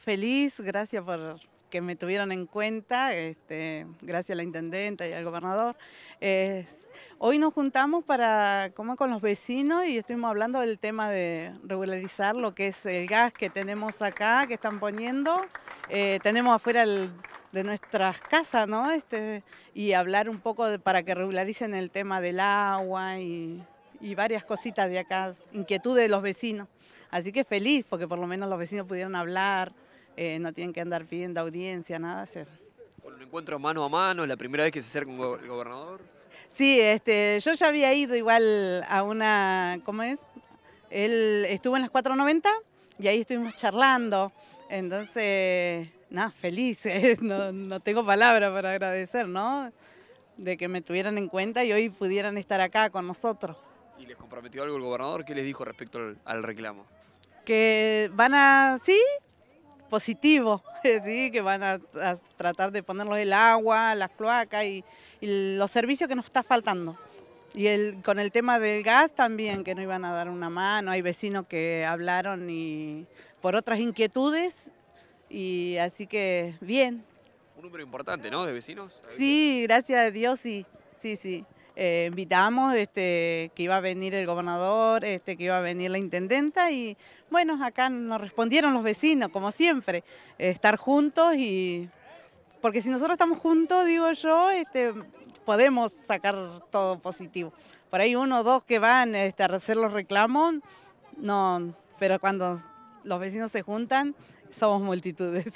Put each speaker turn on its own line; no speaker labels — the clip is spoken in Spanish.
Feliz, gracias por que me tuvieron en cuenta, este, gracias a la intendenta y al gobernador. Hoy nos juntamos para comer con los vecinos y estuvimos hablando del tema de regularizar lo que es el gas que tenemos acá, que están poniendo. Eh, tenemos afuera de nuestras casas, ¿no? Este, y hablar un poco para que regularicen el tema del agua y varias cositas de acá, inquietudes de los vecinos. Así que feliz, porque por lo menos los vecinos pudieron hablar, eh, no tienen que andar pidiendo audiencia, nada. se-
un encuentro mano a mano, es la primera vez que se acerca un go- el gobernador.
Sí, este, yo ya había ido igual a una, ¿cómo es? Él estuvo en las 490 y ahí estuvimos charlando. Entonces, nada, feliz, eh, no, no tengo palabras para agradecer, ¿no? De que me tuvieran en cuenta y hoy pudieran estar acá con nosotros.
¿Y les comprometió algo el gobernador? ¿Qué les dijo respecto al, al reclamo?
Que van a, sí, positivo, sí, que van a, a tratar de ponerlos el agua, las cloacas y, y los servicios que nos está faltando. Y el, con el tema del gas también, que no iban a dar una mano. Hay vecinos que hablaron y por otras inquietudes y así que bien.
Un número importante, ¿no? De vecinos.
Sí, gracias a Dios, sí, sí, sí. Eh, invitamos este, que iba a venir el gobernador, este, que iba a venir la intendenta y bueno, acá nos respondieron los vecinos, como siempre, eh, estar juntos y... Porque si nosotros estamos juntos, digo yo, este, podemos sacar todo positivo. Por ahí uno o dos que van este, a hacer los reclamos, no, pero cuando los vecinos se juntan, somos multitudes.